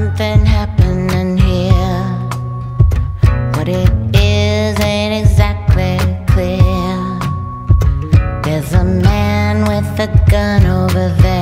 something happening here. What it is ain't exactly clear. There's a man with a gun over there.